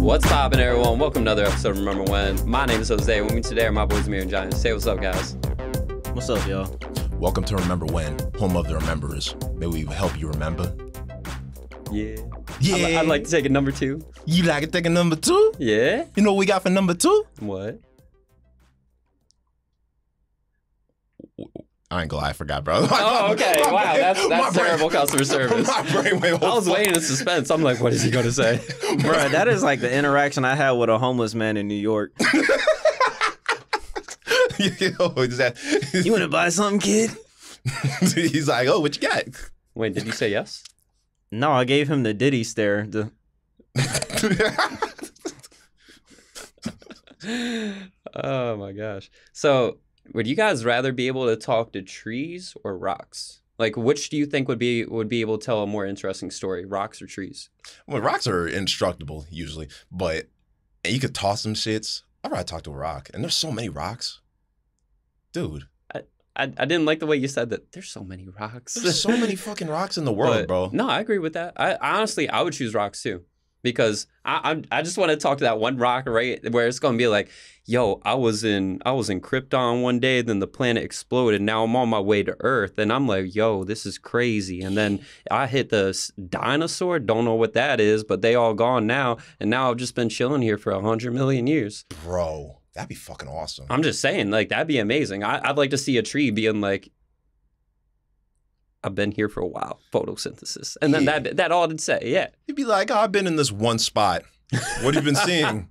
What's poppin', everyone? Welcome to another episode of Remember When. My name is Jose. With me today are my boys Amir and Johnny. Say what's up, guys. What's up, y'all? Welcome to Remember When, home of the rememberers. May we help you remember. Yeah. Yeah. I'd, like to take a number two. You like to take a number two? Yeah. You know what we got for number two? What? I ain't gonna lie, I forgot, bro. Oh, okay. My Wow, brain- that's that's brain- terrible customer service. My brain went I was waiting in suspense. I'm like, what is he going to say? Bro, that is like the interaction I had with a homeless man in New York. Yo, that, You want to buy something, kid? he's like, oh, what you got? Wait, did you say yes? No, I gave him the Diddy stare. The Oh my gosh. So, would you guys rather be able to talk to trees or rocks? Like, which do you think would be would be able to tell a more interesting story, rocks or trees? well, rocks are indestructible usually, but you could toss some shits. I'd rather talk to a rock, and there's so many rocks, dude. I, I didn't like the way you said that. There's so many rocks. There's so many fucking rocks in the world, But- bro. No, I agree with that. I honestly, I would choose rocks too, because I I'm, I just want to talk to that one rock right where it's gonna be like, yo, I was in I was in Krypton one day, then the planet exploded. Now I'm on my way to Earth, and I'm like, yo, this is crazy. And then I hit the dinosaur. Don't know what that is, but they all gone now, and now I've just been chilling here for a hundred million years. Bro, that'd be fucking awesome. I'm just saying, like that'd be amazing. I, I'd like to see a tree being like, I've been here for a while, photosynthesis, and then Yeah. that that all it'd say, yeah. You'd be like, oh, I've been in this one spot. What have you been seeing?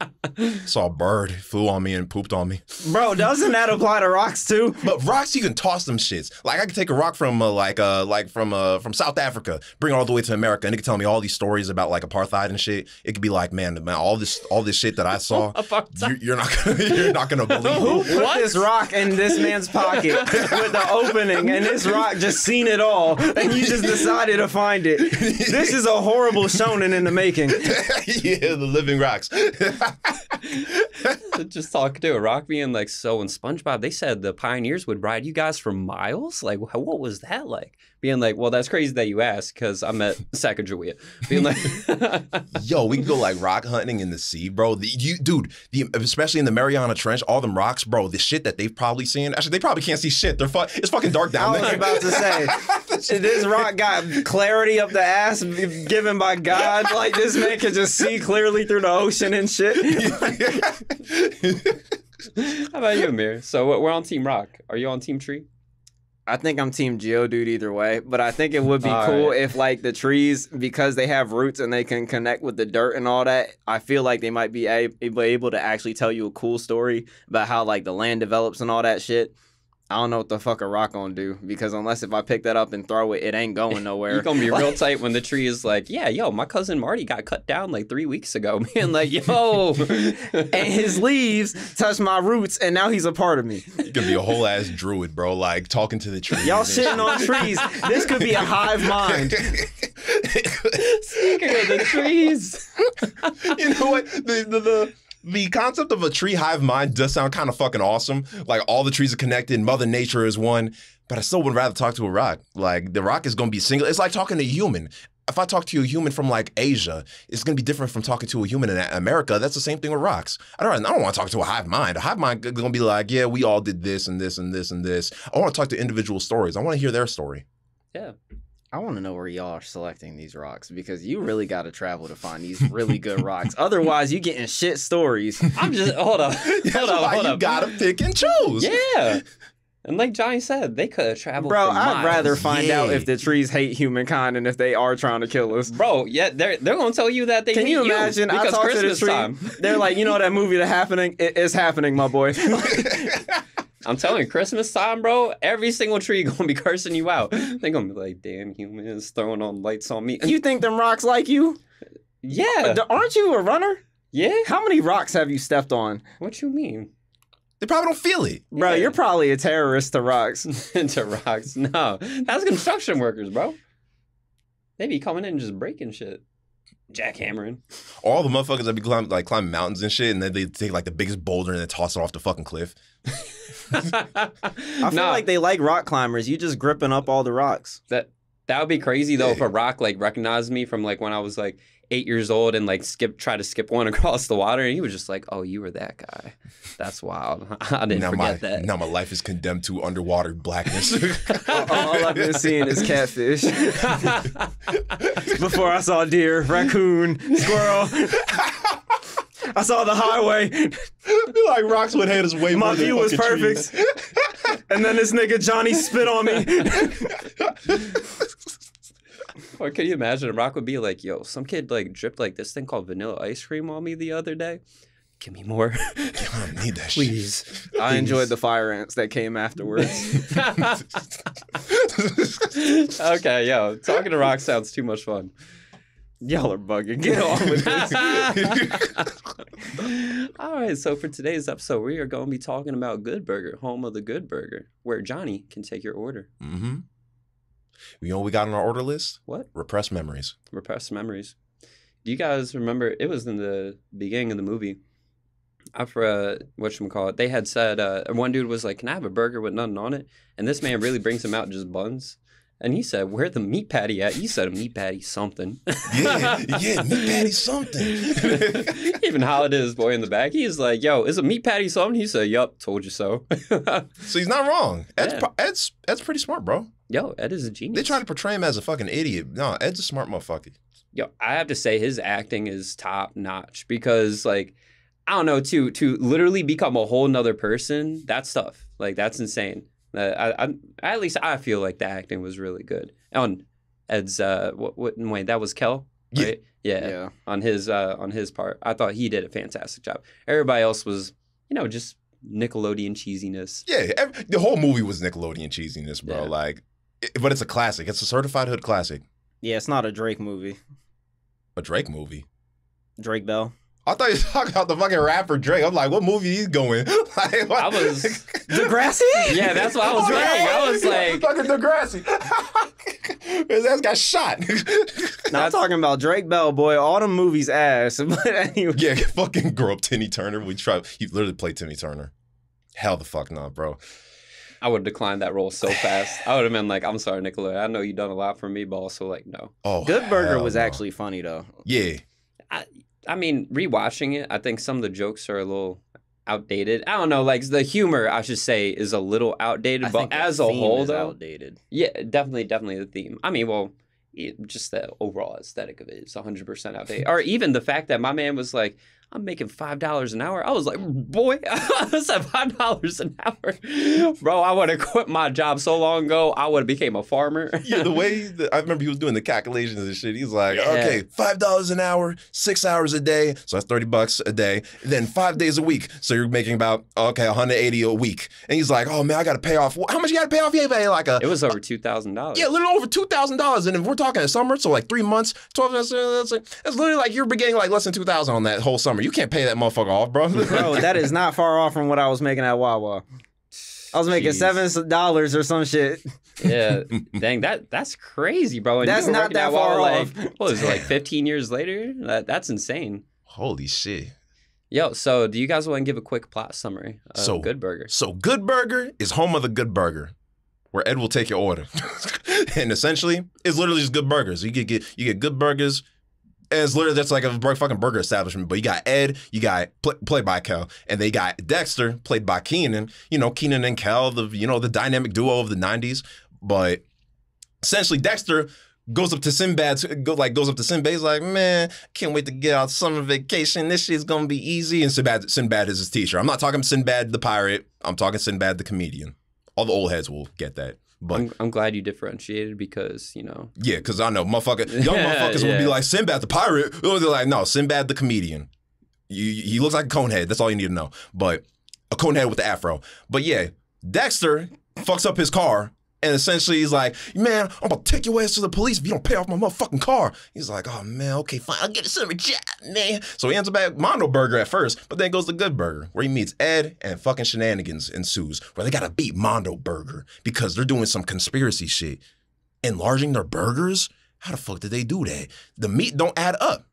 Saw a bird, flew on me and pooped on me. bro, doesn't that apply to rocks too? But rocks, you can toss them shits. Like I could take a rock from uh, like uh like from uh from South Africa, bring it all the way to America, and it could tell me all these stories about like apartheid and shit. It could be like, man, man, all this all this shit that I saw, Apartheid. you, you're not gonna you're not gonna believe. Who put What? this rock in this man's pocket with the opening, and this rock just seen it all, and you just decided to find it? This is a horrible shonen in the making. yeah, the living rocks. just talk to a rock being like so in SpongeBob. They said the pioneers would ride you guys for miles. Like, what was that like? Being like, well, that's crazy that you asked because I'm at Sacagawea. Being like, Yo, we can go like rock hunting in the sea, bro. The, you, dude, the, especially in the Mariana Trench, all them rocks, bro. The shit that they've probably seen. Actually, they probably can't see shit. They're fu- It's fucking dark down I down was there. about to say, this rock got clarity up the ass given by God. Like this man can just see clearly through the ocean and shit. how about you, Amir? So we're on Team Rock. Are you on Team Tree? I think I'm Team Geodude either way, but I think it would be All cool right. if like the trees, because they have roots and they can connect with the dirt and all that. I feel like they might be able to actually tell you a cool story about how like the land develops and all that shit. I don't know what the fuck a rock gonna do because unless if I pick that up and throw it, it ain't going nowhere. You're gonna be real tight when the tree is like, yeah, yo, my cousin Marty got cut down like three weeks ago. man. like, yo, and his leaves touch my roots, and now he's a part of me. You could be a whole ass druid, bro. Like talking to the trees. Y'all and shitting on trees. This could be a hive mind. speaking of the trees, you know what? The, the the the concept of a tree hive mind does sound kind of fucking awesome. Like all the trees are connected, Mother Nature is one. But I still would rather talk to a rock. Like the rock is gonna be single. It's like talking to a human. If I talk to a human from like Asia, it's gonna be different from talking to a human in America. That's the same thing with rocks. I don't. I don't want to talk to a hive mind. A hive mind is gonna be like, yeah, we all did this and this and this and this. I want to talk to individual stories. I want to hear their story. yeah. I want to know where y'all are selecting these rocks because you really got to travel to find these really good rocks. Otherwise, you getting shit stories. I'm just hold up, That's hold up, why hold you up. gotta pick and choose. Yeah. And like Johnny said, they could have traveled. Bro, I'd miles. rather find out if the trees hate humankind and if they are trying to kill us. Bro, yeah, they're they're gonna tell you that they Can you imagine? I because talk to the tree. time. They're like, you know that movie, The Happening? It is happening, my boy. I'm telling you, Christmas time, bro. Every single tree gonna be cursing you out. They gonna be like, "Damn humans throwing on lights on me." you think them rocks like you? yeah, uh, Aren't you a runner? yeah. How many rocks have you stepped on? What you mean? They probably don't feel it. Bro, Yeah. you're probably a terrorist to rocks. Into rocks? No, that's construction workers, bro. They be coming in and just breaking shit. jackhammering. All the motherfuckers that be climbing like climbing mountains and shit, and then they take like the biggest boulder and then toss it off the fucking cliff. I feel Nah. like they like rock climbers. You just gripping up all the rocks. That that would be crazy though if a rock like recognized me from like when I was like eight years old and like skip try to skip one across the water and he was just like, Oh, you were that guy. That's wild. I didn't now forget my that. now my life is condemned to underwater blackness. all I've been seeing is catfish. Before I saw deer, raccoon, squirrel. I saw the highway. Be like Roxwood head is way My more than view was fucking trees. perfect. And then this nigga Johnny spit on me. or can you imagine a rock would be like, yo, some kid like dripped like this thing called vanilla ice cream on me the other day. Give me more. I don't need that Please. I enjoyed the fire ants that came afterwards. okay, yo, talking to rock sounds too much fun. Y'all are bugging. Get on with this. All right, so for today's episode, we are going to be talking about Good Burger, home of the Good Burger, where Johnny can take your order. mm-hmm. You know what we got on our order list? What? Repressed memories. Repressed memories. Do you guys remember? It was in the beginning of the movie. After uh, what call it, they had said uh, one dude was like, "Can I have a burger with nothing on it?" And this man really brings him out just buns. And he said, "Where the meat patty at?" You said a meat patty something. Yeah, yeah, meat patty something. Even Holiday's boy in the back, he's like, "Yo, is a meat patty something?" He said, "Yup, told you so." so he's not wrong. Ed's, Yeah. pro- Ed's, Ed's pretty smart, bro. Yo, Ed is a genius. They try to portray him as a fucking idiot. No, Ed's a smart motherfucker. Yo, I have to say his acting is top notch because like I don't know to to literally become a whole nother person. That's tough. Like that's insane. Uh, I, I at least I feel like the acting was really good on Ed's. Uh, what what wait that was Kel. Yeah. Right? Yeah. yeah. On his uh on his part, I thought he did a fantastic job. Everybody else was you know just Nickelodeon cheesiness. Yeah, ev- the whole movie was Nickelodeon cheesiness, bro. Yeah. Like, it- but it's a classic. It's a certified hood classic. Yeah, it's not a Drake movie. A Drake movie. Drake Bell. I thought you were talking about the fucking rapper Drake. I'm like, what movie he's going? like, what? I was- Degrassi? Yeah, that's what I was Oh, yeah, thinking. I was like, fucking Degrassi. His ass got shot. Now I'm talking about Drake Bell, boy. All the movies ass. But anyway. yeah, fucking grow up Timmy Turner. We try. He literally played Timmy Turner. Hell the fuck not, bro. I would have declined that role so fast. I would have been like, I'm sorry, Nicola. I know you've done a lot for me, but also like, no. Oh, Good Burger was no. actually funny though. Yeah, I mean, rewatching it, I think some of the jokes are a little outdated. I don't know, like the humor, I should say, is a little outdated, I but as a whole, though, outdated. yeah, definitely, definitely the theme. I mean, well, it, just the overall aesthetic of it is 100% outdated. or even the fact that my man was like, I'm making five dollars an hour. I was like, boy, I said five dollars an hour, bro. I would have quit my job so long ago. I would have became a farmer. yeah. The way that, I remember he was doing the calculations and shit. He's like, Yeah. okay, five dollars an hour, six hours a day, so that's thirty bucks a day. Then five days a week, so you're making about okay, 180 a week. And he's like, oh man, I got to pay off. How much you got to pay off? Yeah, like a It was over two thousand dollars. Yeah, a little over two thousand dollars, and if we're talking a summer, so like three months, twelve. That's, that's, that's literally like you're beginning like less than two thousand on that whole summer. You can't pay that motherfucker off, bro. Bro, that is not far off from what I was making at Wawa. I was making Jeez. seven dollars or some shit. Yeah, dang that that's crazy, bro. And That's not that at Wawa, far like, off. What was it like? Fifteen years later? That, that's insane. Holy shit! Yo, so do you guys want to give a quick plot summary of So- Good Burger? So Good Burger is home of the Good Burger, where Ed will take your order, and essentially it's literally just good burgers. You get, get you get good burgers. And it's literally just like a fucking burger establishment. But you got Ed, you got pl- played by Kel, and they got Dexter, played by Keenan. You know, Keenan and Kel, the you know the dynamic duo of the '90s. But essentially, Dexter goes up to Sinbad, go, like goes up to Sinbad. He's like, man, can't wait to get out summer vacation. This shit's gonna be easy. And Sinbad, Sinbad is his teacher. I'm not talking Sinbad the pirate. I'm talking Sinbad the comedian. All the old heads will get that. But I'm, I'm glad you differentiated because you know yeah, because I know motherfucker, young Yeah, motherfuckers will be like Sinbad the pirate. Or they're like, no, Sinbad the comedian. You, he looks like a conehead. That's all you need to know. But a conehead with the afro. But yeah, Dexter fucks up his car. And essentially, he's like, "Man, I'm gonna take your ass to the police if you don't pay off my motherfucking car." He's like, "Oh man, okay, fine, I'll get a summer job, man." So he ends up at Mondo Burger at first, but then goes to Good Burger, where he meets Ed, and fucking shenanigans ensues, where they gotta beat Mondo Burger because they're doing some conspiracy shit, enlarging their burgers. How the fuck did they do that? The meat don't add up.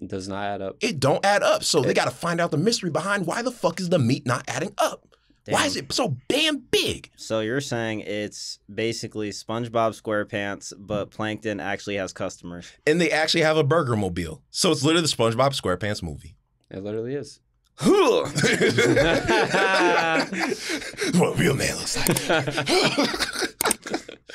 It does not add up. It don't add up. So they got to find out the mystery behind why the fuck is the meat not adding up? Why is it so damn big? So you're saying it's basically SpongeBob SquarePants, but Plankton actually has customers. And they actually have a burger mobile. So it's literally the SpongeBob SquarePants movie. It literally is. what a real man looks like.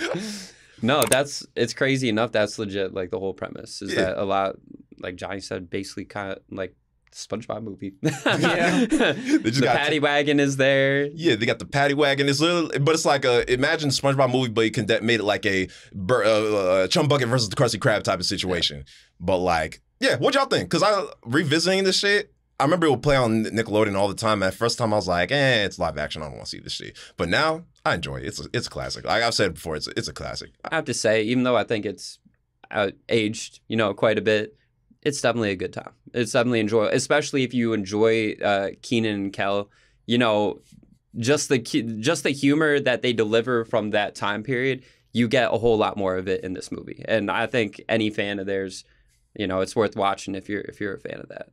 no, that's it's crazy enough. That's legit. Like the whole premise is Yeah. that a lot, like Johnny said, basically kind of like SpongeBob movie. Yeah. the got- paddy wagon is there. Yeah, they got the paddy wagon. It's literally, but it's like a imagine SpongeBob movie, but you can made it like a uh, uh, chum bucket versus the Krusty Krab type of situation. But like, yeah, what y'all think? Because I revisiting this shit. I remember it would play on Nickelodeon all the time. At first time, I was like, "Eh, it's live action. I don't want to see this shit." But now, I enjoy it. It's a, it's a classic. Like I've said before, it's a, it's a classic. I have to say, even though I think it's out aged, you know, quite a bit, it's definitely a good time. It's definitely enjoyable, especially if you enjoy uh, Keenan and Kel. You know, just the just the humor that they deliver from that time period, you get a whole lot more of it in this movie. And I think any fan of theirs, you know, it's worth watching if you're if you're a fan of that.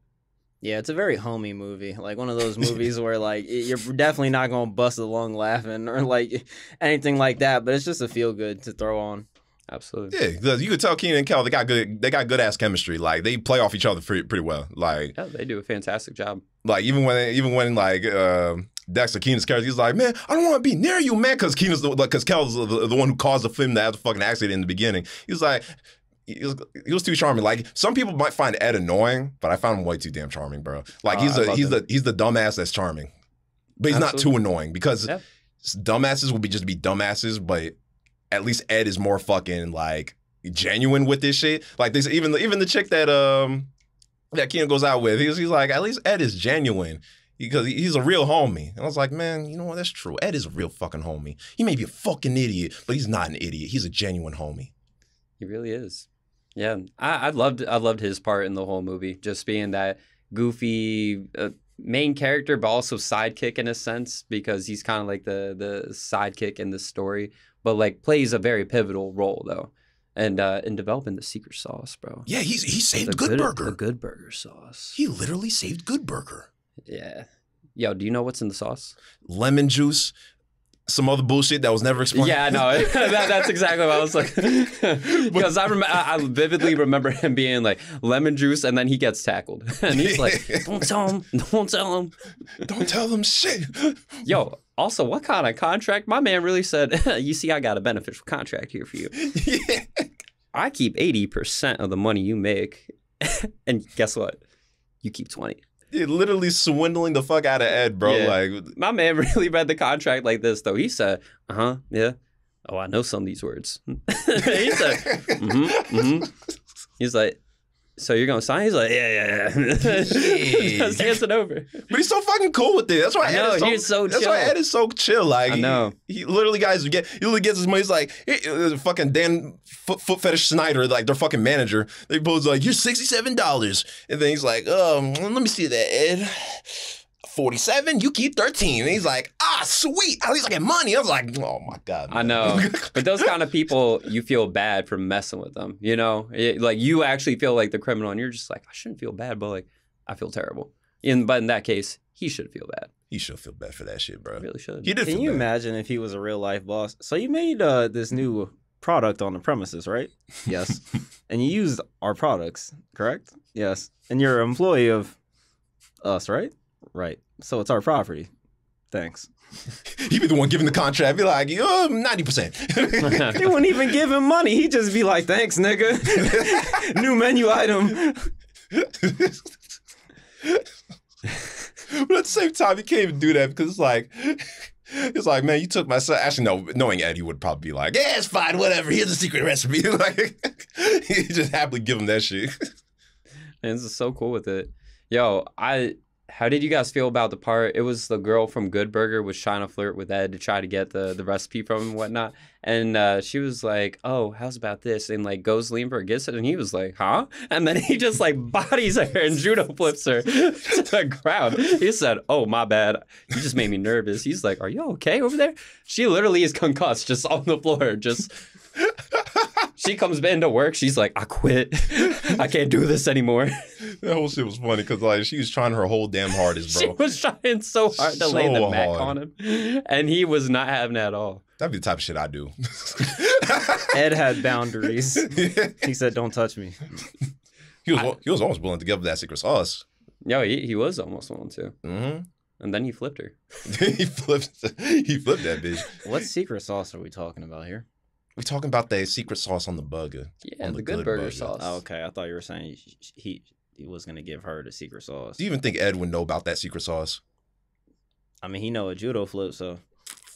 Yeah, it's a very homey movie. Like one of those movies where like you're definitely not gonna bust a lung laughing or like anything like that. But it's just a feel good to throw on. Absolutely. Yeah, 'cause you could tell Keenan and Kel they got good they got good ass chemistry. Like they play off each other pretty, pretty well. Like Yeah, they do a fantastic job. like even when even when like uh, Dexter Keenan's character, he's like, man, I don't want to be near you, man, because Keenan's the like because Kel's the, the one who caused the film to have the fucking accident in the beginning. He's like. He was, he was too charming. Like some people might find Ed annoying, but I found him way too damn charming, bro. Like Oh, he's the he's him. the he's the dumbass that's charming, but he's not too annoying because Yeah. dumbasses will be just be dumbasses. But at least Ed is more fucking like genuine with this shit. Like this, even the, even the chick that um that Keenan goes out with, he's he's like at least Ed is genuine because he's a real homie. And I was like, man, you know what? That's true. Ed is a real fucking homie. He may be a fucking idiot, but he's not an idiot. He's a genuine homie. He really is. Yeah, I, I loved I loved his part in the whole movie, just being that goofy uh, main character, but also sidekick in a sense because he's kind of like the the sidekick in the story, but like plays a very pivotal role though, and uh, in developing the secret sauce, bro. Yeah, he's he saved the Good, Burger. the good burger sauce. he literally saved Good Burger. yeah, yo, do you know what's in the sauce? Lemon juice, some other bullshit that was never explained. Yeah, I know. that, that's exactly what I was like. Because I, rem- I I vividly remember him being like lemon juice, and then he gets tackled, and he's like, "Don't tell him, don't tell him." Don't tell them shit. Yo, also, what kind of contract? My man really said, "You see, I got a beneficial contract here for you. yeah. I keep eighty percent of the money you make, and guess what? You keep twenty. Literally swindling the fuck out of Ed, bro. Yeah. Like, My man really read the contract like this, though. He said, "Uh huh, yeah." Oh, I know some of these words. he said, mm-hmm, mm-hmm. He's like, so you're gonna sign? He's like, yeah, yeah, yeah. Just hands it over. but he's so fucking cool with it. That's why I Ed is so, so That's why chill. Ed is so chill. Like, I know. He, he literally guys get he literally gets his money. He's like, hey, uh, fucking Dan Foot, Foot Fetish Schneider, like their fucking manager. They both like, you're sixty seven dollars, and then he's like, um, let me see that Ed. 47, you keep 13. And he's like, ah, sweet. At least I get money. I was like, oh my God. I know, but those kind of people, you feel bad for messing with them. You know, It- like you actually feel like the criminal, and you're just like, I shouldn't feel bad, but like, I feel terrible. In but in that case, he should feel bad. he should feel bad for that shit, bro. I really should. He did Can you bad. imagine if he was a real life boss? So you made uh, this new product on the premises, right? Yes. and you used our products, correct? Yes. And you're an employee of us, right? Right. So it's our property. Thanks. He'd be the one giving the contract. Be like, yo, 90%. He wouldn't even give him money. He'd just be like, "Thanks, nigga." New menu item. but at the same time, he can't even do that because it's like, it's like, man, you took my son. Actually, no, knowing Ed, he would probably be like, yeah, it's fine, whatever. Here's the secret recipe. like, he just happily give him that shit. And this is so cool with it. Yo, I how did you guys feel about the part? It was the girl from Good Burger was trying to flirt with Ed to try to get the, the recipe from him and whatnot. And uh, she was like, Oh, how's about this? And like goes Leanberg gets it and he was like, Huh? And then he just like bodies her and judo flips her to the ground. He said, Oh, my bad. You just made me nervous. He's like, Are you okay over there? She literally is concussed just on the floor, just she comes into work. She's like, I quit. I can't do this anymore. That whole shit was funny because like she was trying her whole damn hardest, bro. She was trying so hard to lay the So Mac on him, and he was not having it at all. That'd be the type of shit I do. Ed had boundaries. He said, "Don't touch me." he was he was almost willing to give up that secret sauce. Yo, he, he was almost one too, hmm and then he flipped her. he flipped he flipped that bitch. What secret sauce are we talking about here? We're talking about the secret sauce on the burger. Yeah, On the, the good, good burger burger. sauce. Oh, okay, I thought you were saying he he, he was gonna give her the secret sauce. Do you even think Ed would know about that secret sauce? I mean, he know a judo flip, so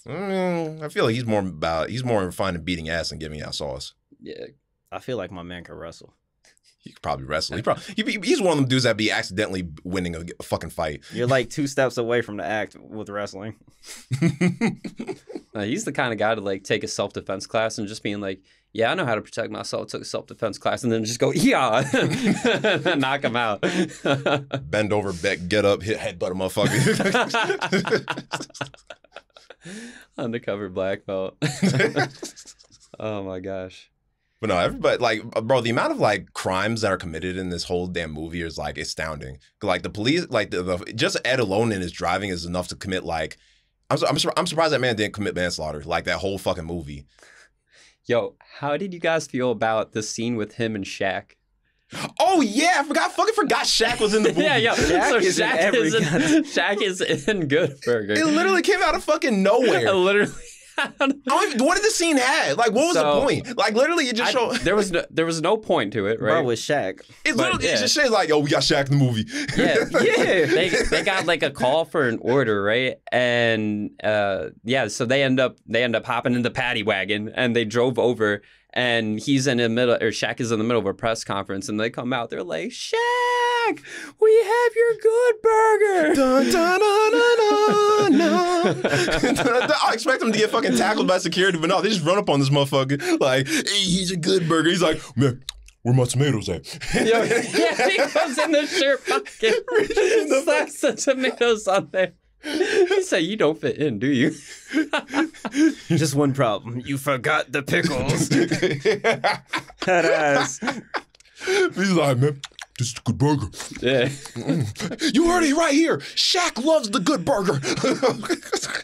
Mm, I feel like he's more about he's more refined in beating ass and giving out sauce. Yeah, I feel like my man can wrestle. He could probably wrestle. He probably he, he's one of them dudes that be accidentally winning a, a fucking fight. You're like two steps away from the act with wrestling. Uh, he's the kind of guy to like take a self defense class and just being like, "Yeah, I know how to protect myself." Took a self defense class and then just go, "Yeah," knock him out. Bend over, back, get up, hit headbutt a motherfucker. Undercover black belt. oh my gosh. But no, everybody like, uh, bro, the amount of like crimes that are committed in this whole damn movie is like astounding. Like the police, like the, the just Ed alone in his driving is enough to commit like, I'm I'm, sur- I'm surprised that man didn't commit manslaughter like that whole fucking movie. Yo, how did you guys feel about the scene with him and Shaq? Oh yeah, I forgot, fucking forgot Shaq was in the movie. yeah, yeah. Shaq so is in Shaq every is in, goddamn- Shaq is in Good Burger. It literally came out of fucking nowhere. Literally. I don't what did the scene have? Like, what was So- the point? Like, literally, it just I- showed. there was no there was no point to it, right? Bro, with Shaq. It's but, literally yeah. it just says like, "Yo, we got Shaq in the movie." Yeah, Yeah. they they got like a call for an order, right? And uh, yeah, so they end up they end up hopping in the paddy wagon and they drove over. And he's in the middle, or Shaq is in the middle of a press conference, and they come out. They're like, "Shaq, we have your good burger." Dun, dun, dun, dun, dun, dun. I expect him to get fucking tackled by security, but no, they just run up on this motherfucker like, "Hey, he's a good burger." He's like, "Man, where my tomatoes at?" Yo, yeah, he goes in the shirt pocket, the slaps the tomatoes on there. He said, "You don't fit in, do you?" Just one problem. You forgot the pickles. that ass. he's like, "Man, this is a good burger." Yeah. Mm. You heard it right here. Shaq loves the good burger.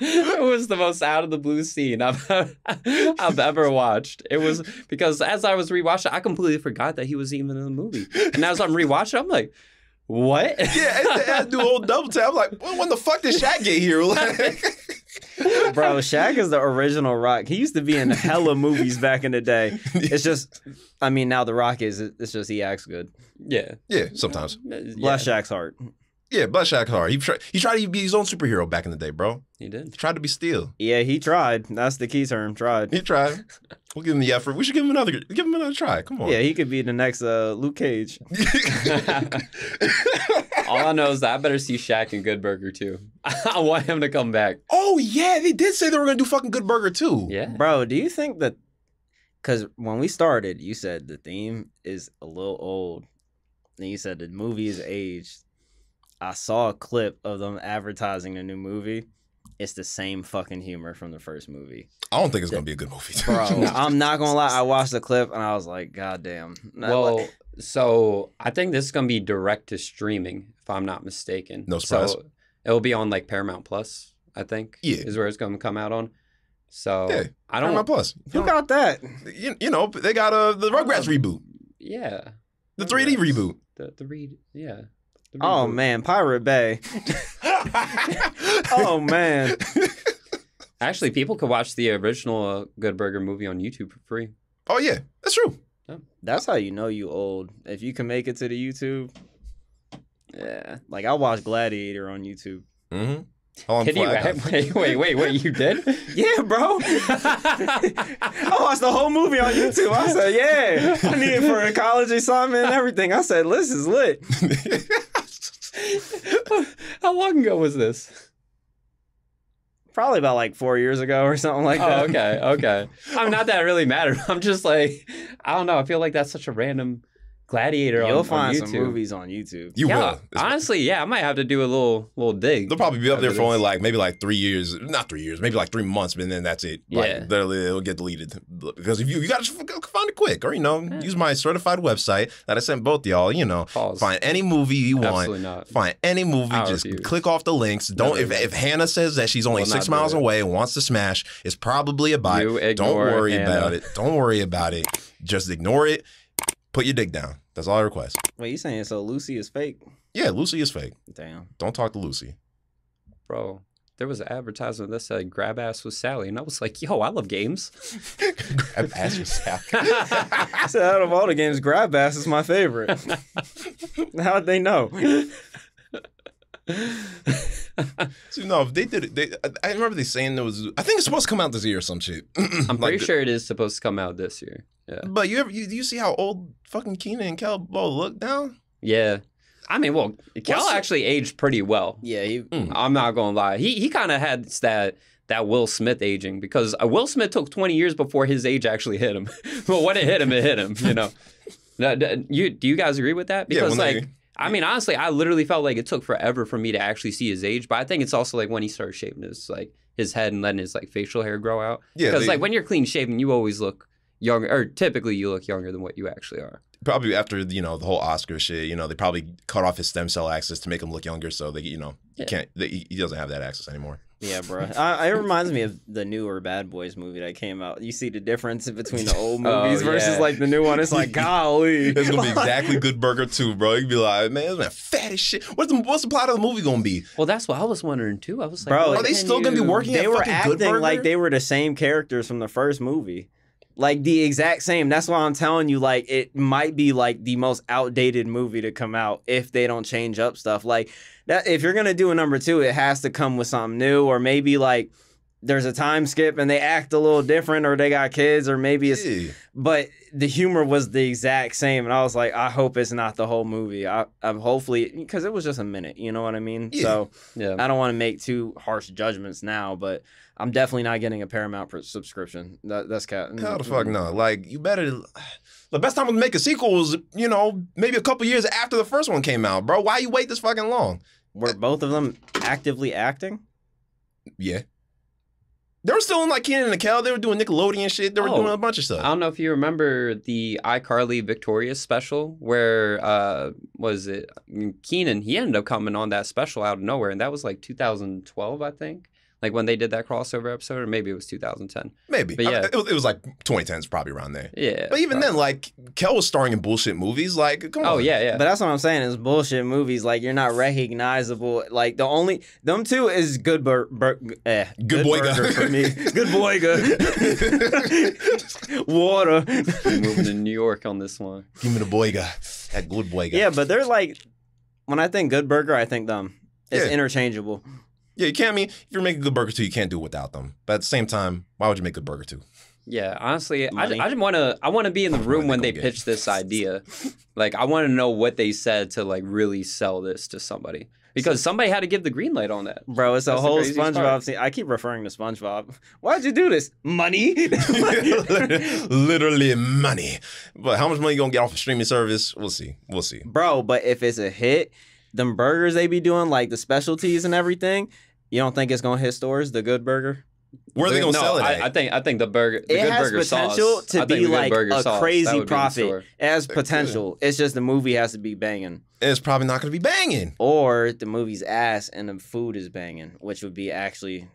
it was the most out of the blue scene I've I've ever watched. It was because as I was rewatching, I completely forgot that he was even in the movie. And as I'm rewatching, I'm like, what? yeah, I had to do a whole double tap. I'm like, when, when the fuck did Shaq get here? Like, Bro, Shaq is the original Rock. He used to be in hella movies back in the day. It's just, I mean, now the Rock is. It's just he acts good. yeah. yeah, sometimes. Yeah, Bless Shaq's heart. Yeah, but Shaq hard. He tried. He tried to be his own superhero back in the day, bro. He did. He tried to be Steel. Yeah, he tried. That's the key term. Tried. He tried. We'll give him the effort. We should give him another. Give him another try. Come on. Yeah, he could be the next uh, Luke Cage. All I know is that I better see Shaq and Good Burger too. I want him to come back. oh yeah, they did say they were gonna do fucking Good Burger too. Yeah. Bro, do you think that? Because when we started, you said the theme is a little old. and you said the movie is aged. I saw a clip of them advertising a new movie. It's the same fucking humor from the first movie. I don't think it's gonna be a good movie. Bro, I'm not gonna lie. I watched the clip and I was like, God damn. Well, like- so I think this is gonna be direct to streaming, if I'm not mistaken. No surprise. So it'll be on like Paramount Plus, I think. Yeah. Is where it's gonna come out on. So Yeah, I don't Paramount Plus. who got that? You, you know they got uh, the Rugrats reboot, Yeah. the 3D reboot. The the read yeah. The Oh reboot. man, Pirate Bay. Oh man. Actually people could watch the original uh, Good Burger movie on YouTube for free. oh yeah, that's true. That's how you know you old. If you can make it to the YouTube. Yeah. Like I watched Gladiator on YouTube. Mm-hmm. How long Did you before I got- wait, wait, wait, wait, you did? Yeah, bro. I watched the whole movie on YouTube. I said, yeah, I need it for a college assignment and everything. I said, this is lit. How long ago was this? Probably about like four years ago or something like Oh, that. okay, okay. I'm not that really matter. I'm just like, I don't know. I feel like that's such a random Gladiator. You'll on, find on some movies on YouTube. You yeah, will. It's- honestly, yeah, I might have to do a little little dig. They'll probably be up there after for only like maybe like three years, not three years, maybe like three months, but then that's it. Yeah. Like they'll, it'll get deleted because if you you gotta find it quick, or you know, use my certified website that I sent both y'all. You know, Pause. find any movie you want. Absolutely not. Find any movie, I just refuse. click off the links. Don't Never if, if Hannah says that she's only six miles it. away and wants to smash, it's probably a buy. You Don't worry Hannah. about it. Don't worry about it. Just ignore it. Put your dick down. That's all I request. Wait, you saying so Lucy is fake? Yeah, Lucy is fake. Damn. Don't talk to Lucy. Bro, there was an advertisement that said grab ass with Sally, and I was like, yo, I love games. Grab ass with Sally. I said out of all the games, Grab ass is my favorite. How'd they know? So, no, if they did it. They, I- I remember they saying there was. I think it's supposed to come out this year or some shit. I'm Like pretty sure it is supposed to come out this year. Yeah. But you ever you, you see how old fucking Keenan and Kel both look now? Yeah. I mean, well, Kel What's- actually aged pretty well. Yeah, he, I'm not gonna lie. He he kind of had that that Will Smith aging because uh, Will Smith took 20 years before his age actually hit him. but when it hit him, it hit him. You know. Now, d- you do you guys agree with that? Yeah, Because when like. they- I mean, honestly, I literally felt like it took forever for me to actually see his age, but I think it's also like when he started shaving his like his head and letting his like facial hair grow out. Yeah, because like when you're clean shaven, you always look younger, or typically you look younger than what you actually are. Probably after you know the whole Oscar shit. You know they probably cut off his stem cell access to make him look younger, so they you know Yeah. you can't. They, he he doesn't have that access anymore. yeah, bro. I, it reminds me of the newer Bad Boys movie that came out. You see the difference between the old Oh, movies versus yeah. like the new one. It's like, golly. It's gonna be exactly Good Burger too, bro. You'd be like, man, this man fat as shit. What's the what's the plot of the movie gonna be? Well, that's what I was wondering too. I was like, Bro, Are they can still gonna be working They at were fucking Good acting Burger? like they were the same characters from the first movie. Like the exact same. That's why I'm telling you, like, it might be like the most outdated movie to come out if they don't change up stuff. Like that if you're gonna do a number two, it has to come with something new, or maybe like there's a time skip and they act a little different, or they got kids, or maybe it's Yeah. but the humor was the exact same, and I was like, I hope it's not the whole movie. I, I'm hopefully because it was just a minute, you know what I mean? Yeah. So Yeah. I don't want to make too harsh judgments now, but I'm definitely not getting a Paramount pr- subscription. That, that's cat. Mm, Hell the fuck no. Like you better. The best time to make a sequel was you know maybe a couple years after the first one came out, bro. Why you wait this fucking long? Were both of them actively acting? Yeah. They were still in like Keenan and Kel. They were doing Nickelodeon shit. They were Oh. doing a bunch of stuff. I don't know if you remember the iCarly Victorious special where uh was it Keenan he ended up coming on that special out of nowhere and that was like 2012 I think like when they did that crossover episode or maybe it was 2010 Maybe. But I- yeah. it, was, it was like 2010s probably around there. yeah But even probably. then, like Kel was starring in bullshit movies. Like, come on. oh yeah yeah But that's what I'm saying is bullshit movies. Like you're not recognizable. Like the only them two is good bur- bur- eh, Good boy burger guy. for me. Good boy good. Water. We're moving to New York on this one Give me the boy guy. That good boy guy. yeah, but they're like when I think Good Burger, I think them. It's Yeah. interchangeable. Yeah, you can't I mean if you're making Good Burger too, you can't do it without them. But at the same time, why would you make Good Burger too? yeah honestly I, Money. I just want to I want to be in the room when they gonna get. pitched this idea like I want to know what they said to like really sell this to somebody because somebody had to give the green light on that Bro, it's a That's the whole craziest SpongeBob part. scene. I keep referring to SpongeBob. Why'd you do this? Money? Literally money. But how much money you gonna get off a streaming service? We'll see. We'll see. Bro, but if it's a hit, them burgers they be doing, like the specialties and everything, you don't think it's gonna hit stores, the good burger? Where are they gonna no, sell it? I, at? I think I think the burger the it good has burger potential sauce, to be like a sauce, crazy would be the profit. store. It has potential. It's just the movie has to be banging. it's probably not gonna be banging. Or the movie's ass and the food is banging, which would be actually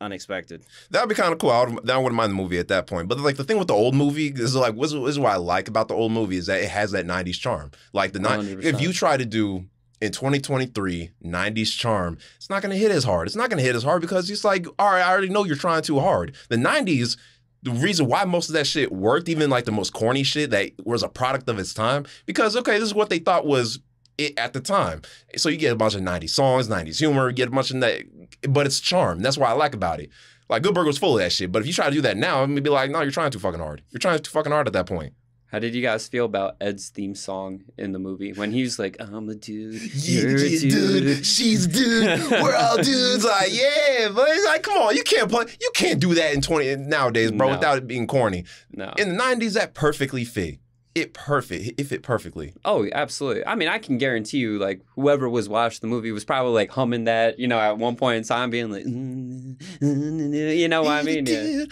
unexpected. That would be kind of cool. I, would, I wouldn't mind the movie at that point. But like the thing with the old movie is like this is what I like about the old movie is that it has that '90s charm. Like the ni- 100%. if you try to do in 2023 '90s charm, it's not gonna hit as hard. It's not gonna hit as hard because it's like, all right, I already know you're trying too hard. The '90s. The reason why most of that shit worked, even like the most corny shit that was a product of its time, because okay, this is what they thought was it at the time. So you get a bunch of 90s songs, 90s humor, you get a bunch of that, but it's charm. That's what I like about it. Like Good Burger was full of that shit. But if you try to do that now, I'm gonna be like, no, you're trying too fucking hard. You're trying too fucking hard at that point. How did you guys feel about Ed's theme song in the movie when he was like, "I'm a dude, you're a yeah, dude." she's dude, we're all dudes. Like, yeah, but it's like, come on, you can't play, you can't do that in 20 nowadays, bro, No. without it being corny. No, In the 90s, that perfectly fit. It perfect. If it fit perfectly. Oh, absolutely. I mean, I can guarantee you, like, whoever was watching the movie was probably like humming that, you know, at one point in time, being like, you know what I mean? Yeah.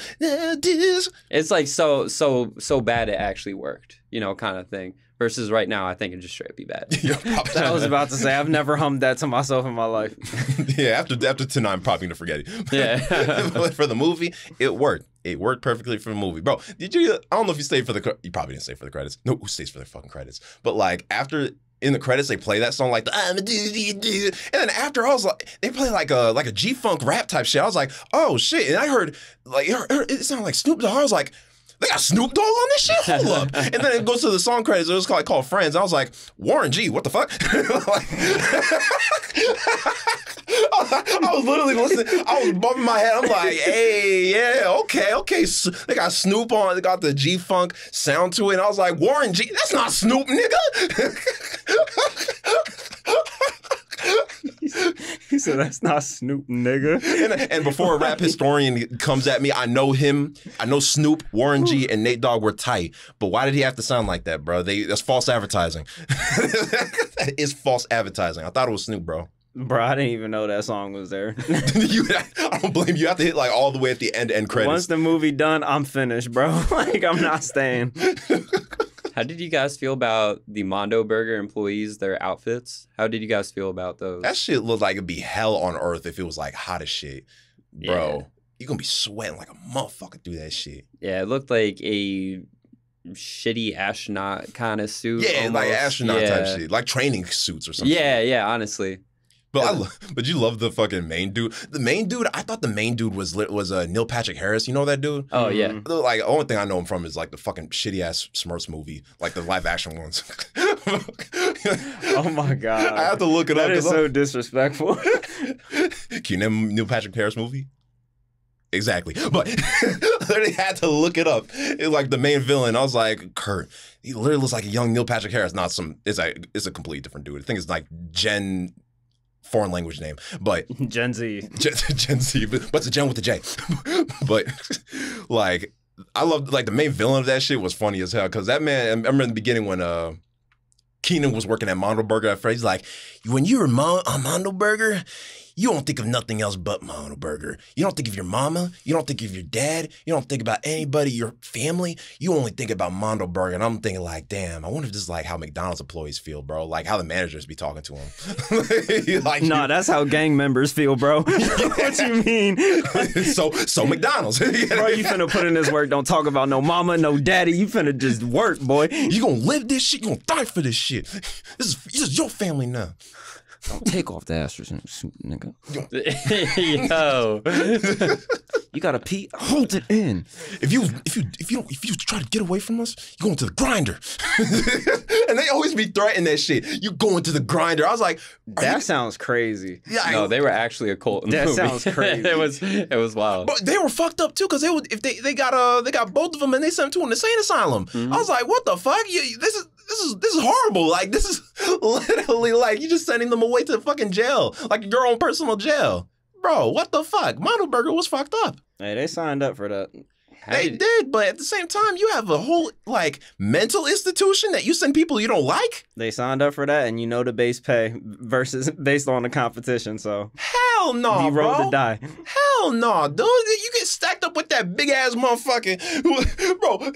It's like so, so, so bad it actually worked, you know, kind of thing. Versus right now, I think it just straight be bad. You're probably- I was about to say I've never hummed that to myself in my life. yeah, after after tonight, I'm probably gonna forget it. Yeah. but for the movie, it worked. It worked perfectly for the movie, bro. Did you? I don't know if you stayed for the. You probably didn't stay for the credits. No, who stays for the fucking credits? But like after in the credits, they play that song like the I'm a dude, dude, and then after I was like, they play like a like a G funk rap type shit. I was like, oh shit, and I heard like it, it sounded like Snoop Dogg. I was like. They got Snoop Dogg on this shit. Hold up, and then it goes to the song credits. It was called, called Friends. I was like, Warren G. What the fuck? I was literally listening. I was bumping my head. I'm like, hey, yeah, okay, okay. They got Snoop on. They got the G Funk sound to it. And I was like, Warren G. That's not Snoop, nigga. He said that's not Snoop, nigga. and, and before a rap historian comes at me, I know him. I know Snoop, Warren G, and Nate Dogg were tight. But why did he have to sound like that, bro? They that's false advertising. that is false advertising. I thought it was Snoop, bro. Bro, I didn't even know that song was there. you, I don't blame you. You have to hit like all the way at the end end credits. Once the movie done, I'm finished, bro. like I'm not staying. How did you guys feel about the Mondo Burger employees, their outfits? How did you guys feel about those? That shit looked like it'd be hell on earth if it was like hot as shit. Bro, Yeah. you gonna be sweating like a motherfucker through that shit. yeah, it looked like a shitty astronaut kind of suit. Yeah, like astronaut yeah. type shit. Like training suits or something. Yeah, yeah, honestly. But I, lo- but you love the fucking main dude. The main dude, I thought the main dude was lit, was uh, Neil Patrick Harris. You know that dude? Oh, yeah. Mhm. The, Like only thing I know him from is like the fucking shitty ass Smurfs movie, like the live action ones. Oh my god. I have to look it That up. is 'cause so disrespectful. I'm- Can you name Neil Patrick Harris movie? Exactly, but literally had to look it up. It's like the main villain. I was like, Kurt. He literally looks like a young Neil Patrick Harris. Not some. It's a. It's a completely different dude. I think it's like Gen, foreign language name, but Gen Z. Gen, Gen Z, but but it's a Gen with a J. but like, I love like the main villain of that shit was funny as hell because that man. I remember in the beginning when uh Keenan was working at Mondo Burger at first. He's like, when you're a Mon- a Mondo Burger. You don't think of nothing else but Mondo Burger. You don't think of your mama. You don't think of your dad. You don't think about anybody, your family. You only think about Mondo Burger. And I'm thinking like, damn, I wonder if this is like how McDonald's employees feel, bro. Like how the managers be talking to them. like, Nah, that's how gang members feel, bro. what you mean? so so McDonald's. Bro, you finna put in this work. Don't talk about no mama, no daddy. You finna just work, boy. You gonna live this shit. You gonna die for this shit. This is this is your family now. Don't take off the astrosuit, nigga. Yo. You gotta pee. Hold it in. If you if you if you don't if you try to get away from us, you going to the grinder. and they always be threatening that shit. You going to the grinder. I was like, That you- sounds crazy. yeah, I- no, they were actually a cult. In the That movie. sounds crazy. it was it was wild. But they were fucked up too, cause they would if they they got uh they got both of them and they sent them to an insane asylum. I was like, what the fuck? You, you- this is this is this is horrible. Like this is literally like you're just sending them away to fucking jail, like your own personal jail, bro. What the fuck? Mondo Burger was fucked up. Hey, they signed up for that. How They did- did, but at the same time, you have a whole like mental institution that you send people you don't like. They signed up for that, and you know the base pay versus based on the competition. So Hell no, he rolled bro. to die. Hell no, dude. You get stacked up with that big ass motherfucking bro.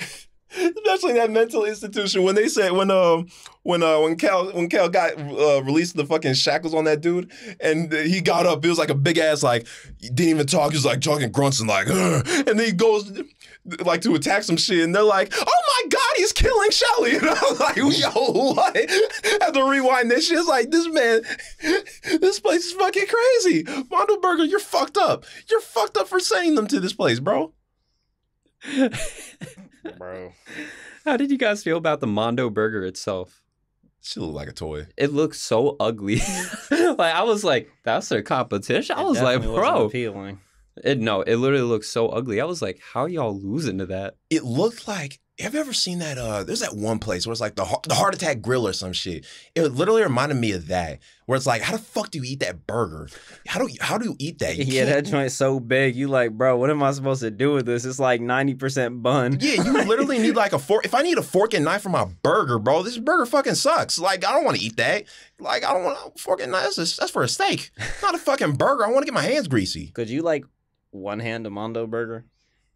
Especially that mental institution. When they said when um when uh when Kel when Kel got uh, released the fucking shackles on that dude and he got up it was like a big ass like didn't even talk he was like talking grunts and like "Ugh," and then he goes like to attack some shit and they're like oh my god he's killing Shelly. And I was like yo what? Have to rewind this shit it's like this man this place is fucking crazy. Mondo Burger you're fucked up. You're fucked up for sending them to this place bro Bro. How did you guys feel about the Mondo burger itself? she look like a toy It looked so ugly. like I was like, that's their competition. I It was like, definitely wasn't bro. appealing. It no, it literally looked so ugly. I was like, how y'all losing to that? it looked like Have you ever seen that? Uh, there's that one place where it's like the heart, the heart attack grill or some shit. It literally reminded me of that, where it's like, how the fuck do you eat that burger? How do you, how do you eat that? You yeah, that joint's so big. You like, bro, what am I supposed to do with this? It's like ninety percent bun. Yeah, you literally need like a fork. If I need a fork and knife for my burger, bro, this burger fucking sucks. Like, I don't want to eat that. Like, I don't want a fork and knife. That's, that's for a steak, not a fucking burger. I want to get my hands greasy. Could you like one hand a Mondo burger?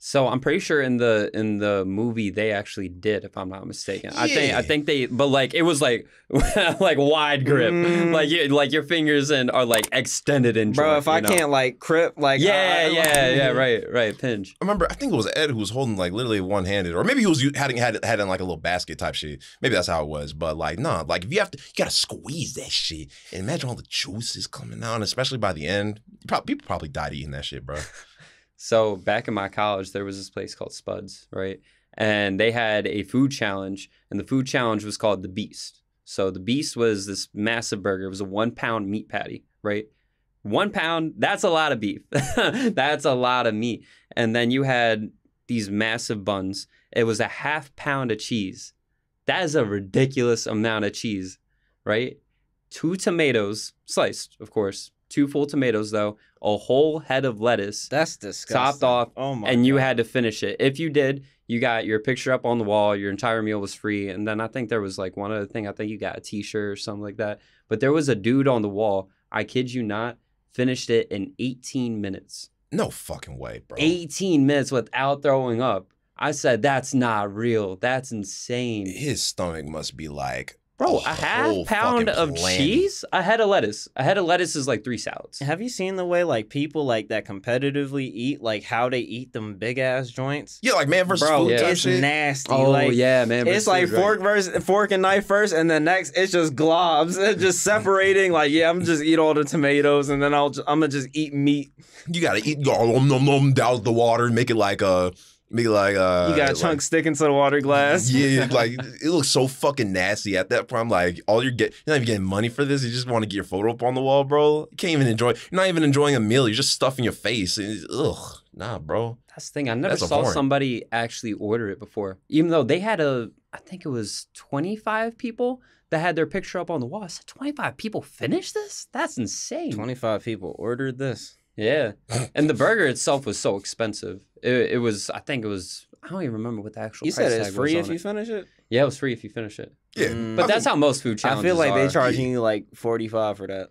So I'm pretty sure in the in the movie they actually did, if I'm not mistaken. I think I think they, but like it was like like wide grip, Mm. like you, like your fingers and are like extended in. Bro, if I know? can't like crip, like yeah, I- yeah, yeah, right, right, pinch. I remember, I think it was Ed who was holding like literally one handed, or maybe he was u- had had had in like a little basket type shit. Maybe that's how it was. But like, nah, like if you have to, you gotta squeeze that shit, and imagine all the juices coming out, and especially by the end, you people probably died eating that shit, bro. So back in my college, there was this place called Spuds, right? And they had a food challenge, and the food challenge was called the Beast. So the Beast was this massive burger. It was a one pound meat patty, right? One pound, that's a lot of beef. that's a lot of meat. And then you had these massive buns. It was a half pound of cheese. That is a ridiculous amount of cheese, right? Two tomatoes, sliced, of course. Two full tomatoes, though. A whole head of lettuce That's disgusting. topped off, Oh my and you God. had to finish it. If you did, you got your picture up on the wall. Your entire meal was free, and then I think there was like one other thing. I think you got a T-shirt or something like that. But there was a dude on the wall. I kid you not, finished it in 18 minutes. No fucking way, bro. 18 minutes without throwing up. I said that's not real. That's insane, His stomach must be like, bro. a A half pound of planet. cheese, a head of lettuce. A head of lettuce is like three salads. Have you seen the way like people like that competitively eat, like how they eat them big ass joints? Yeah, like man versus Bro, food Yeah. type it's shit. nasty. Oh like, yeah, man. It's like versus food, right. fork versus fork and knife first, and then next it's just globs, It's just separating. Like, yeah, I'm just eat all the tomatoes, and then I'll just, I'm gonna just eat meat. You gotta eat, go nom nom nom, douse the water, and make it like a, make it like uh, You got a like- chunk sticking to the water glass. Yeah, like it looks so fucking nasty at that point. I'm like, all you're getting, you're not even getting money for this. You just want to get your photo up on the wall, bro. You can't even enjoy. You're not even enjoying a meal. You're just stuffing your face. And ugh, nah, bro. That's the thing. I never That's saw abhorrent. somebody actually order it before. Even though they had a, I think it was 25 people that had their picture up on the wall. I said, 25 people finished this? That's insane. Twenty five people ordered this. Yeah. and the burger itself was so expensive. It, it was, I think it was, I don't even remember what the actual You price said it's tag free was if on you it. finish it. Yeah, it was free if you finish it. Yeah, Mm. But I that's mean, how most food challenges. I challenges feel like they're they charging you like forty five for that.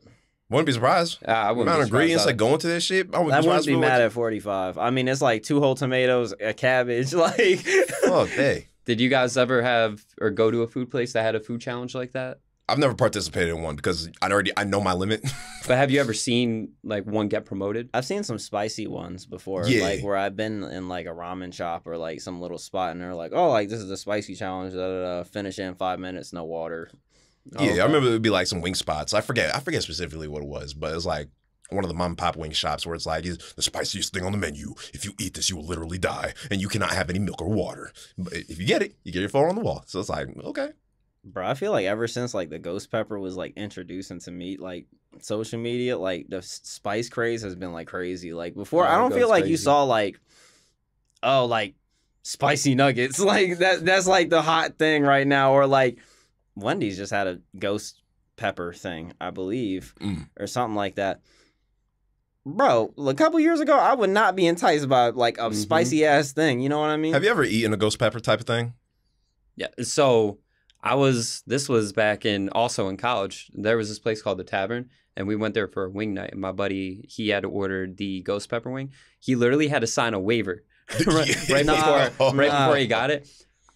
wouldn't be surprised. Uh, I wouldn't amount be of ingredients surprised that go into this shit. I wouldn't I be wouldn't surprised. be if mad at forty five. I mean, it's like two whole tomatoes, a cabbage, like. Fuck, hey. Did you guys ever have or go to a food place that had a food challenge like that? I've never participated in one because I already I know my limit. But have you ever seen like one get promoted? I've seen some spicy ones before, Yeah. like where I've been in like a ramen shop or like some little spot, and they're like, "Oh, like this is a spicy challenge. Da, da, da. Finish it in five minutes, no water." Oh, yeah, okay. I remember it would be like some wing spots. I forget. I forget specifically what it was, but it's like one of the mom and pop wing shops where it's like it's the spiciest thing on the menu. If you eat this, you will literally die, and you cannot have any milk or water. But if you get it, you get your photo on the wall. So it's like okay. Bro, I feel like ever since like the ghost pepper was like introduced into meat, like social media, like the spice craze has been like crazy. Like before, Yeah, I don't feel like you saw like, oh, like spicy nuggets. Like that. That's like the hot thing right now. Or like Wendy's just had a ghost pepper thing, I believe, Mm. or something like that. Bro, a couple years ago, I would not be enticed by like a Mhm. spicy ass thing. You know what I mean? Have you ever eaten a ghost pepper type of thing? Yeah. So I was this was back in also in college. There was this place called the Tavern, and we went there for a wing night. And my buddy, he had ordered the ghost pepper wing. He literally had to sign a waiver right, right Nah, before oh, right nah. before he got it.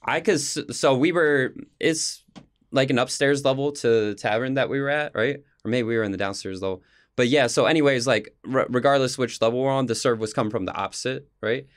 I could so we were it's like an upstairs level to the tavern that we were at, right? Or maybe we were in the downstairs level. But yeah, so anyways, like r- regardless which level we're on, the serve was coming from the opposite, right?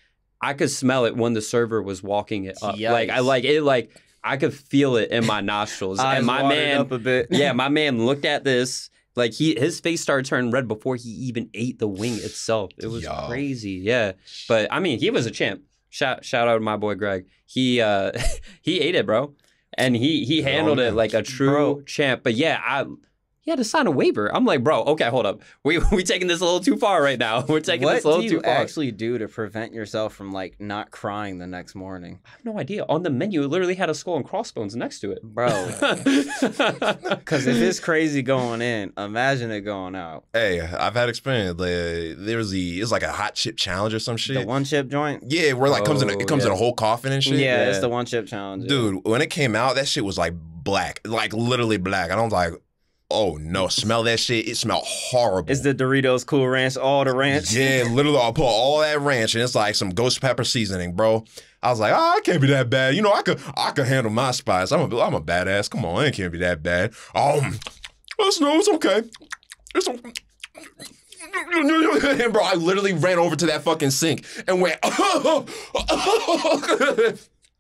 I could smell it when the server was walking it up. Like I like it like I could feel it in my nostrils. And my man up a bit. yeah, my man looked at this like he his face started turning red before he even ate the wing itself. It was Yo. crazy. Yeah. But I mean, he was a champ. Shout shout out to my boy Greg. He uh he ate it, bro. And he he handled it like a true Bro. champ. But yeah, I he had to sign a waiver. I'm like, bro, okay, hold up. We we taking this a little too far right now. We're taking what this a little too far. What do you actually do to prevent yourself from like not crying the next morning, I have no idea. On the menu, it literally had a skull and crossbones next to it. bro? Because if it's crazy going in, imagine it going out. Hey, I've had experience. Like, there's the it's like a hot chip challenge or some shit. The one chip joint. yeah, where like comes in a, Oh, it comes in a whole coffin and shit. Yeah, it's the one chip challenge. Dude, when it came out, that shit was like black, like literally black. And I was like, oh no, smell that shit. It smelled horrible. It's the Doritos Cool Ranch, all the ranch. Yeah, literally, I'll put all that ranch and it's like some ghost pepper seasoning, bro. I was like, oh, it can't be that bad. You know, I could, I could handle my spice. I'm a, I'm a badass. Come on, it can't be that bad. Um, it's no, it's okay. It's. o- And bro, I literally ran over to that fucking sink and went.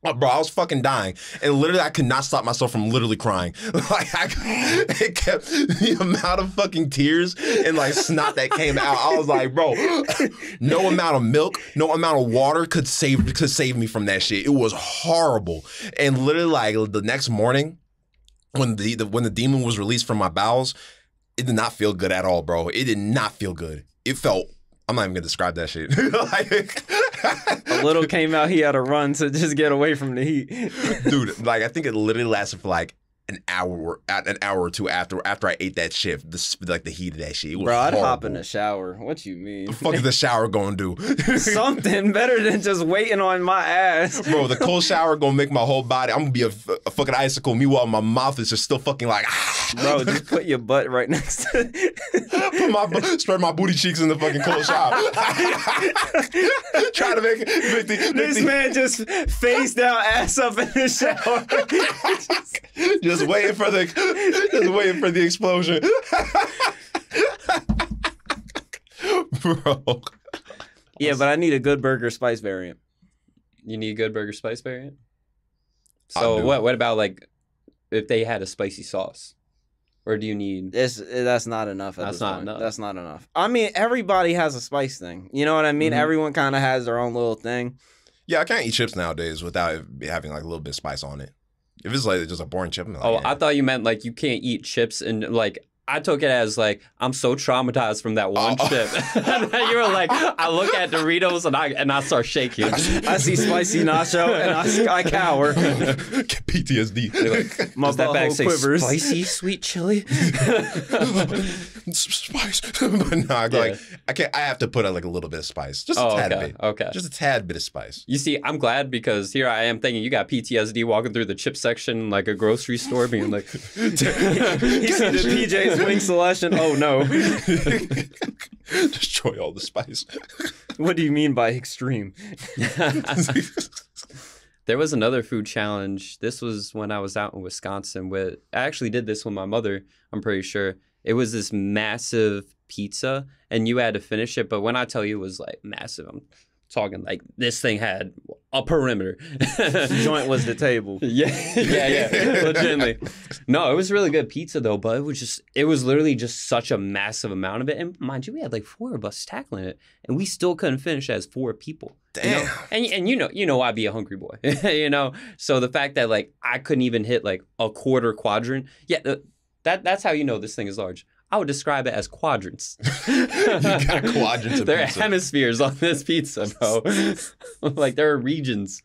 Oh, Bro, I was fucking dying, and literally, I could not stop myself from literally crying. Like, I, it kept the amount of fucking tears and like snot that came out. I was like, bro, no amount of milk, no amount of water could save could save me from that shit. It was horrible, and literally, like the next morning, when the, the when the demon was released from my bowels, it did not feel good at all, bro. It did not feel good. It felt. I'm not even gonna describe that shit. like, A little came out, he had to run to just get away from the heat. dude like i think it literally lasted for like an hour an hour or two after after i ate that shit this like the heat of that shit it was Bro, I'd hop in the shower. What you mean? the fuck is the shower gonna do Something better than just waiting on my ass. bro the cold shower gonna make my whole body i'm gonna be a fucking icicle meanwhile my mouth is just still fucking like ah. Bro, just put your butt right next to put my spread my booty cheeks in the fucking cold shower try to make, make the, make This the- man just face down, ass up in the shower. just waiting for the just waiting for the explosion bro yeah, but I need a good burger spice variant. You need a good burger spice variant. So what? What about like if they had a spicy sauce, or do you need? It's that's not enough. At That's not point. enough. That's not enough. I mean, everybody has a spice thing. You know what I mean? Mhm. Everyone kind of has their own little thing. Yeah, I can't eat chips nowadays without it having like a little bit of spice on it. If it's like just a boring chip, I'm like, Oh. I thought you meant like you can't eat chips and like. I took it as like I'm so traumatized from that one Oh. chip. and you were like, I look at Doritos and I and I start shaking. I see spicy nacho and I, I cower. PTSD. My Does that bag butthole say quivers. spicy sweet chili? spice, but no, I go Yeah. like I can't. I have to put out like a little bit of spice, just a oh, tad okay, bit, okay. just a tad bit of spice. You see, I'm glad because here I am thinking you got PTSD walking through the chip section like a grocery store, being like, You see the PJ's wing selection. Oh no. Destroy all the spice. What do you mean by extreme? There was another food challenge. This was when I was out in Wisconsin with I actually did this with my mother, I'm pretty sure. It was this massive pizza and you had to finish it, but when I tell you it was like massive, I'm talking like this thing had a perimeter. Joint was the table. Yeah, yeah, yeah. Legitimately. No, it was really good pizza though, but it was just it was literally just such a massive amount of it. And mind you, we had like four of us tackling it, and we still couldn't finish as four people. you know? Damn. And and you know, you know I'd be a hungry boy. you know? So the fact that like I couldn't even hit like a quarter quadrant, yeah, that that's how you know this thing is large. I would describe it as quadrants. You got quadrants of there pizza. are hemispheres on this pizza, bro. like there are regions,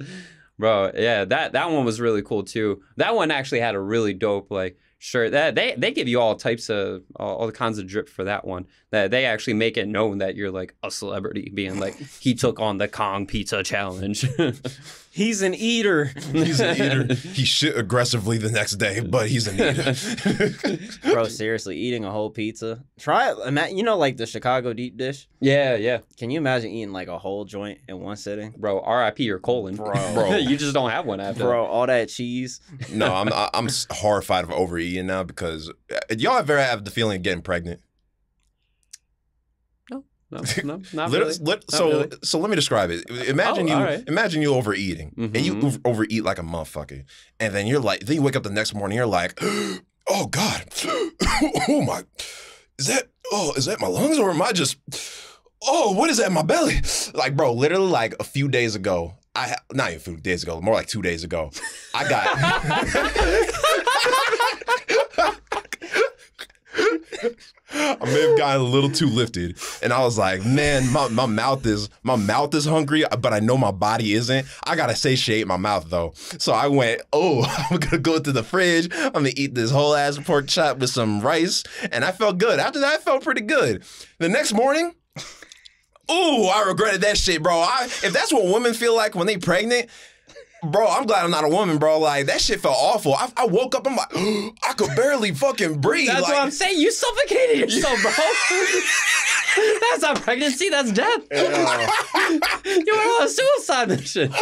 bro. Yeah, that that one was really cool too. That one actually had a really dope like shirt. That they they give you all types of all, all the kinds of drip for that one. That they actually make it known that you're like a celebrity, being like he took on the Kong Pizza Challenge. He's an eater. He's an eater. He shit aggressively the next day, but he's an eater. Bro, seriously, eating a whole pizza. Try it. You know, like the Chicago deep dish. yeah, yeah, Can you imagine eating like a whole joint in one sitting? bro. R.I.P. your colon, Bro. Bro. you just don't have one after. Bro, all that cheese. no, I'm I- I'm horrified of overeating now because uh, y'all ever have the feeling of getting pregnant? No, no, not really. lit- Not so really. so let me describe it. Imagine Oh, you right. imagine you overeating and you Mhm. overeat like a motherfucker, and then you're like, then you wake up the next morning, you're like, oh god, oh my, is that oh is that my lungs or am I just oh what is that in my belly? Like bro, literally like a few days ago. I not even a few days ago, more like two days ago. I got I may have gotten a little too lifted, and I was like, "Man, my, my mouth is my mouth is hungry, but I know my body isn't. I gotta satiate my mouth though." So I went, "Oh, I'm gonna go to the fridge. I'm gonna eat this whole ass pork chop with some rice," and I felt good. After that, I felt pretty good. The next morning. Ooh, I regretted that shit, bro. I, if that's what women feel like when they pregnant, bro, I'm glad I'm not a woman, bro. Like that shit felt awful. I, I woke up, I'm like, I could barely fucking breathe. That's like, what I'm saying. You suffocated yourself, bro. that's not pregnancy. That's death. you were on a suicide mission.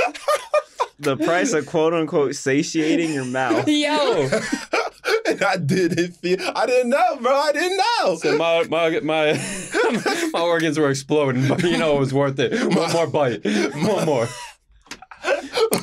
the price of quote unquote satiating your mouth. Yo. and I didn't feel. I didn't know, bro. I didn't know. So my my my my organs were exploding, but you know it was worth it. One more bite. One more.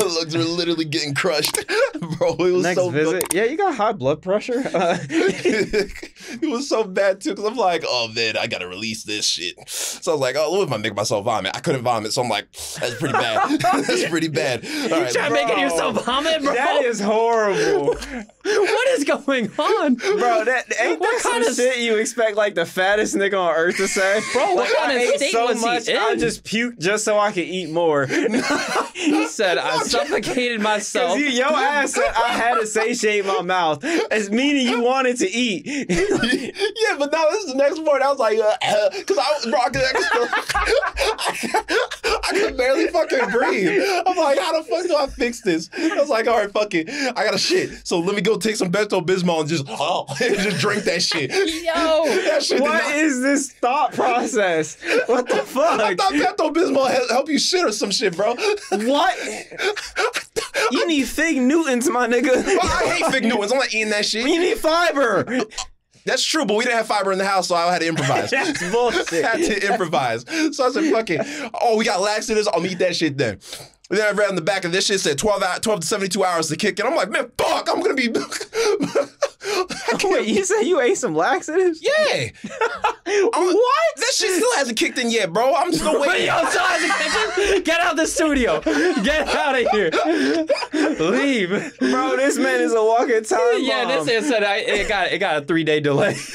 Lungs were literally getting crushed, bro. It was Next so visit, yeah, you got high blood pressure. Uh, it was so bad too, because I'm like, oh man, I gotta release this shit. So I was like, oh, what if I make myself vomit? I couldn't vomit, so I'm like, that's pretty bad. that's pretty bad. All right, Try making yourself vomit, bro. that is horrible, what is going on, bro. That ain't What that some kind of- shit you expect like the fattest nigga on earth to say, Bro, what Like, kind I of ate state so was he much, I just puke just so I could eat more. He said I suffocated myself. Cause you, your ass said I had to satiate my mouth. It's meaning you wanted to eat. yeah, but no, this is the next part. I was like, uh, because I was, bro, I could, I, could, I could barely fucking breathe. I'm like, how the fuck do I fix this? I was like, all right, fuck it. I got to shit. So let me go take some Pepto Bismol and just, oh, and just drink that shit. Yo. That shit What not- is this thought process? What the fuck? I thought Pepto Bismol hel- help you shit or some shit, bro. What? You need fig Newtons, my nigga. I hate Fig Newtons. I'm not eating that shit. You need fiber. That's true, but we didn't have fiber in the house, so I had to improvise. That's bullshit. had to improvise. So I said, fuck it. Oh, we got laxatives. I'll eat that shit then. And then I read on the back of this shit said 12, hour, 12 to 72 hours to kick And I'm like, man, fuck, I'm gonna be. Wait, you said you ate some laxatives? yeah. What? That shit still hasn't kicked in yet, bro. I'm still waiting. yo, so as a kitchen, get out the studio. Get out of here. Leave. Bro, this man is a walking time Yeah, bomb. this man said I, it got it got a three day delay.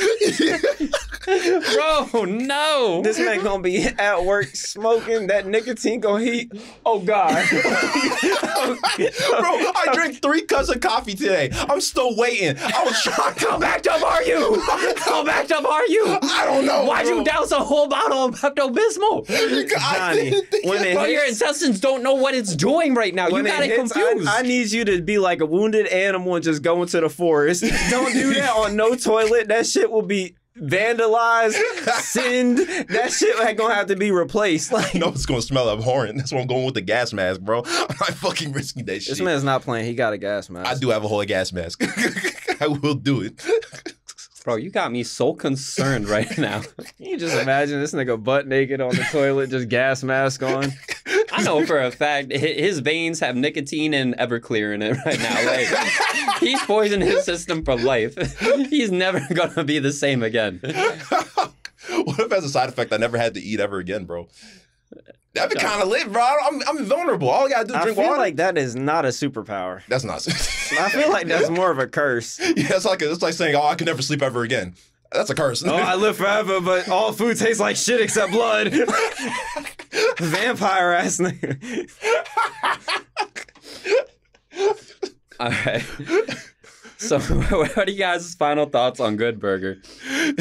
Bro, no. This man gonna be at work smoking that nicotine gonna heat. Oh God. Bro, I drank three cups of coffee today. I'm still waiting. I was trying. How backed up are you? How backed up are you? I don't know. Why'd bro. you douse a whole bottle of Pepto Bismol? I Johnny, didn't when it Bro, your hits- intestines don't know what it's doing right now. You got it it hits, I- confused. I, need you to be like a wounded animal and just go into the forest. Don't do that on no toilet. That shit will be vandalized, sinned. That shit ain't gonna have to be replaced. Like know it's gonna smell abhorrent. That's why I'm going with the gas mask, bro. I'm not fucking risking that shit. this man's not playing. He got a gas mask. I do have a whole gas mask. I will do it. Bro, you got me so concerned right now. Can you just imagine this nigga butt naked on the toilet, just gas mask on? I know for a fact his veins have nicotine and Everclear in it right now. Like he's poisoned his system for life. He's never gonna be the same again. what if as a side effect I never had to eat ever again, bro? That'd be kind of lit, bro. I'm, I'm invulnerable. All I gotta do is I drink feel water. like that is not a superpower. That's not. I feel like that's more of a curse. yeah, it's like it's like saying, "Oh, I can never sleep ever again." That's a curse. Oh, I live forever, but all food tastes like shit except blood. Vampire ass nigga. All right. So, what are you guys' final thoughts on Good Burger,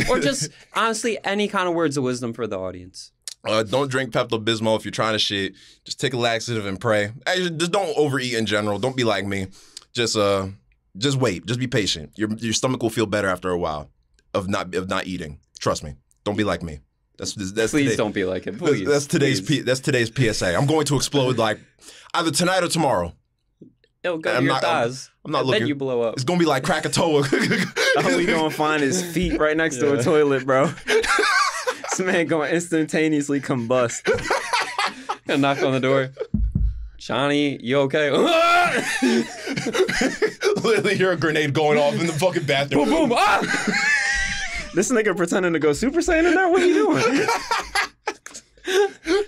or just honestly any kind of words of wisdom for the audience? Uh, don't drink Pepto Bismol if you're trying to shit. Just take a laxative and pray. Actually, just don't overeat in general. Don't be like me. Just uh, just wait. Just be patient. Your your stomach will feel better after a while of not of not eating. Trust me. Don't be like me. That's that's Please today- don't be like it. That's, Please. that's today's please. P, that's today's PSA. I'm going to explode like either tonight or tomorrow. It'll go to I'm your not- I'm- thighs. I'm not and looking. Then you blow up. It's gonna be like Krakatoa. All we gonna find is feet right next to a toilet, bro. this man gonna instantaneously combust. Gonna knock on the door. Johnny, you okay? Literally hear a grenade going off in the fucking bathroom. boom, boom. Ah! This nigga pretending to go Super Saiyan in there? What are you doing?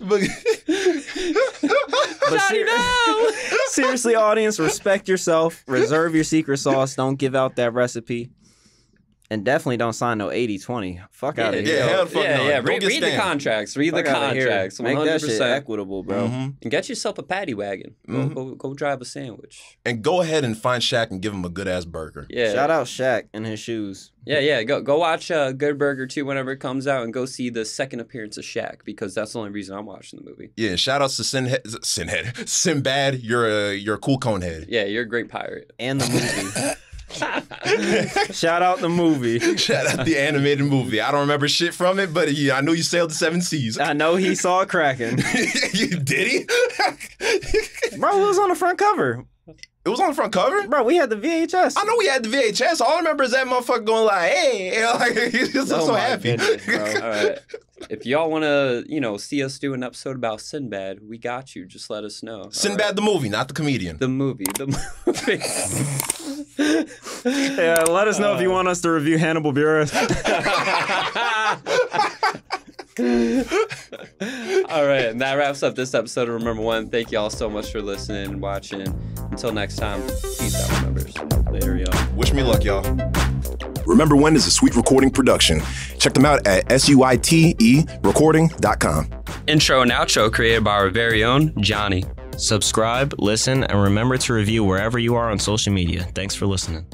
But- But ser- no! seriously, audience, respect yourself. Reserve your secret sauce. Don't give out that recipe. And definitely don't sign no 80-20. Fuck out of Yeah, here. hell fuck yeah, no. yeah. Don't Read, get read the stamped. contracts. Read Fuck the outta here. contracts. Make hundred that shit percent. equitable, bro. Mhm. And get yourself a paddy wagon. Go, Mhm. go, go drive a sandwich. And go ahead and find Shaq and give him a good ass burger. Yeah. Shout out Shaq and his shoes. Yeah, yeah. Go go watch uh, Good Burger 2 whenever it comes out and go see the second appearance of Shaq because that's the only reason I'm watching the movie. Yeah, shout outs to Sinhead, Sinhead, Sinbad. You're a you're a cool cone head. Yeah, you're a great pirate. And the movie. Shout out the movie. Shout out the animated movie. I don't remember shit from it, but yeah, I know you sailed the seven seas. I know he saw Kraken. did he? Bro, it was on the front cover. It was on the front cover. Bro, we had the VHS. I know we had the VHS. All I remember is that motherfucker going like, "Hey," like he's just Oh so my happy. goodness, bro. All right. If y'all want to, you know, see us do an episode about Sinbad, we got you. Just let us know. Sinbad right? the movie, not the comedian. The movie. The movie. Yeah, let us know if you uh. want us to review Hannibal Buress. All right, and that wraps up this episode of Remember When. Thank you all so much for listening and watching. Until next time, peace out, members. Later, y'all. Wish me luck, y'all. Remember When is a Suite recording production. Check them out at S-U-I-T-E recording.com. Intro and outro created by our very own Johnny. Subscribe, listen, and remember to review wherever you are on social media. Thanks for listening.